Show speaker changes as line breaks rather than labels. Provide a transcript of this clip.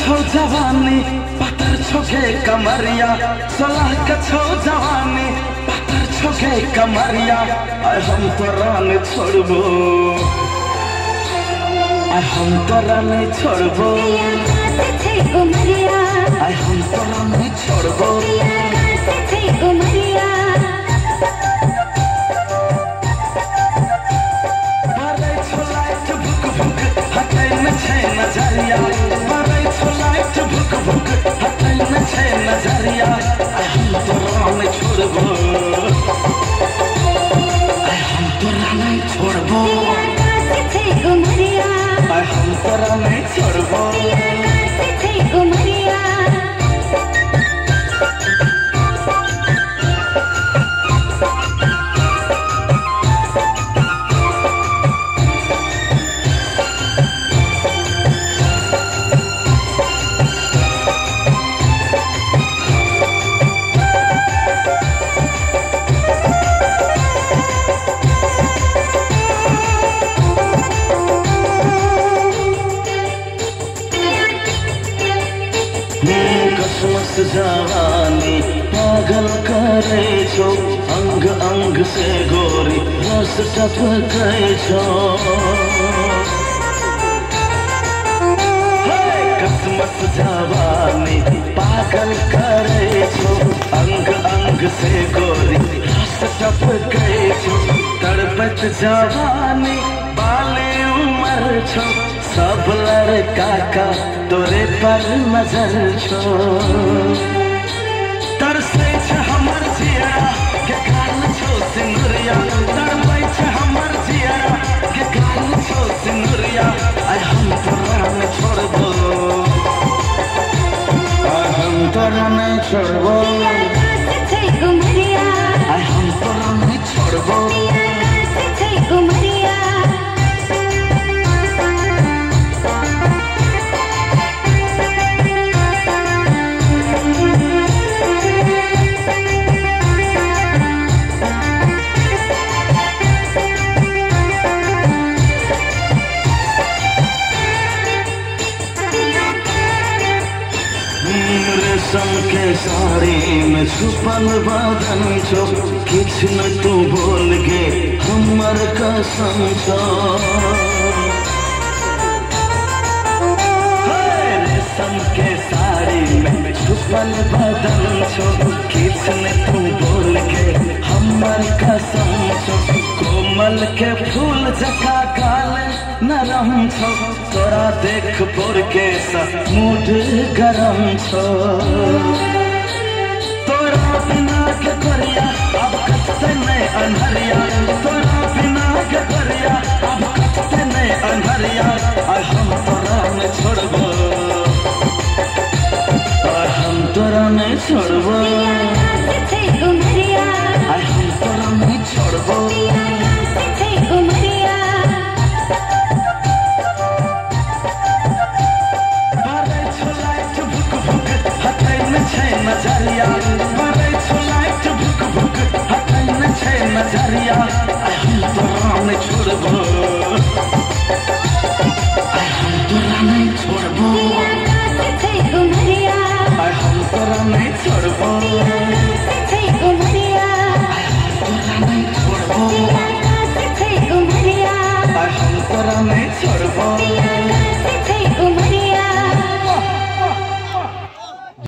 छौ जवानी पत्थर छोके कमरिया। सोलह का छौ जवानी पत्थर छोके कमरिया। आय हम तो रान छोड़बो। आय हम तो रान छोड़बो।
उमरिया
हम तो रान छोड़बो। जवानी पागल करे छो अंग अंग से गोरी रस टपकै छो। हे, जवानी पागल करे छो अंग अंग से गोरी रस टपकै छो। तड़पत जवानी बाले उमर छो। सब लड़का का तोरे पर नज़र छो। तरसै छ हमर जियरा के काल छो सिनुरिया। तड़पै छ हमर जियरा के काल छो सिनुरिया। आय हम तोरा न छोड़बो। आय हम तोरा न छोड़बो।
उमरिया
हम तोरा न छोड़बो। रेशम के साड़ी में छुपल बदन छो किछ न तू बोल गे हमर कसम छो हे, के में छुपल बदन छो किछ न तू बोल गे हमर कसम छो कोमल के फूल जका काल नरम छो तोरा देख पोर के मूड गरम छो तोरा बिना के करिया अब कत्ते में अनहरिया। तोरा